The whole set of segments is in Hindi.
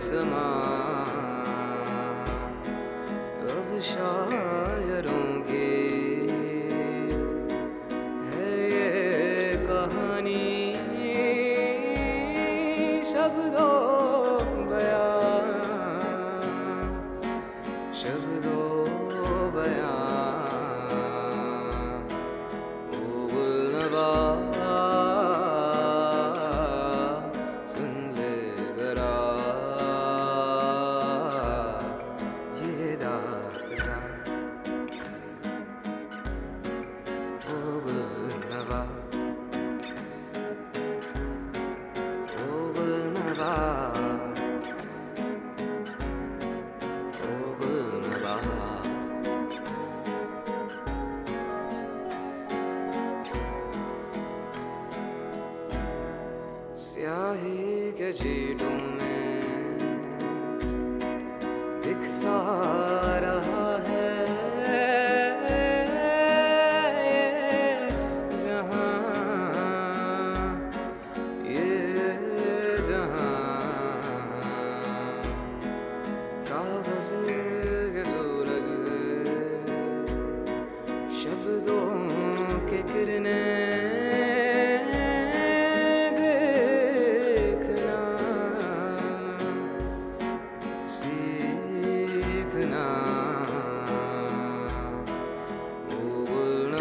समा। अब शायरों के है ये कहानी शब्दों que j'ai dans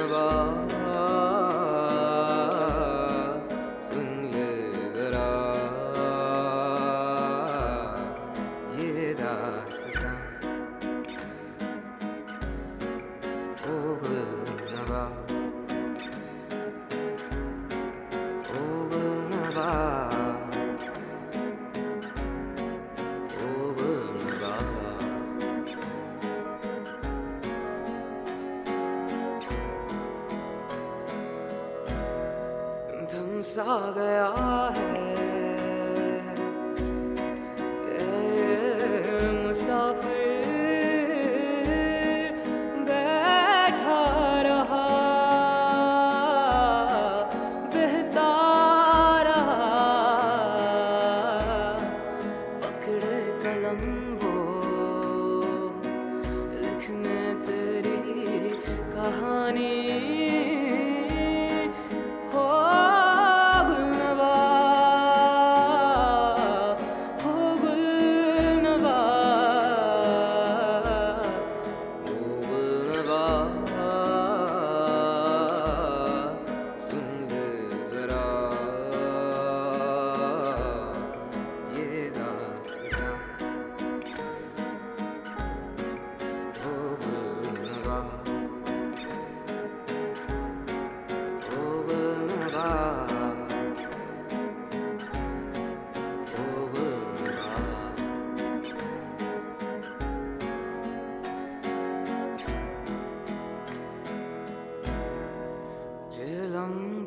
Shiva. सा गया है।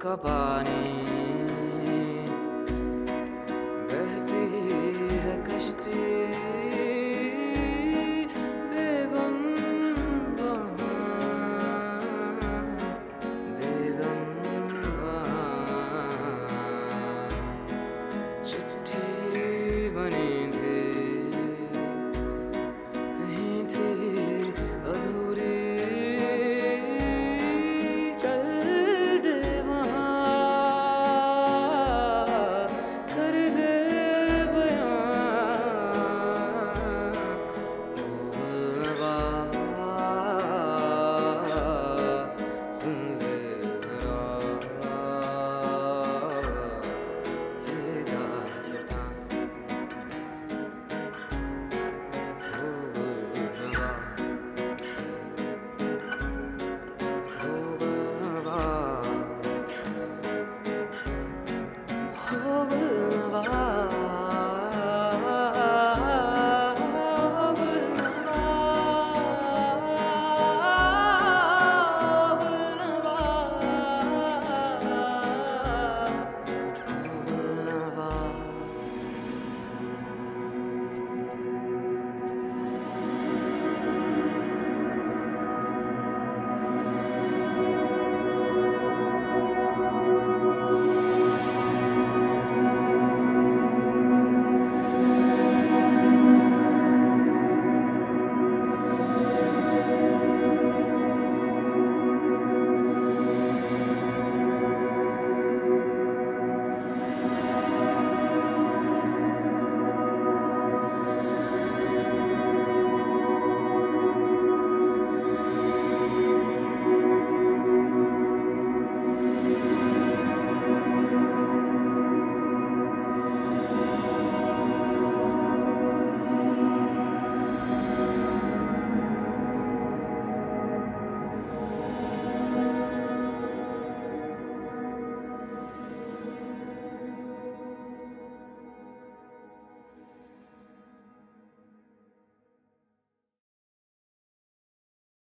Cabani.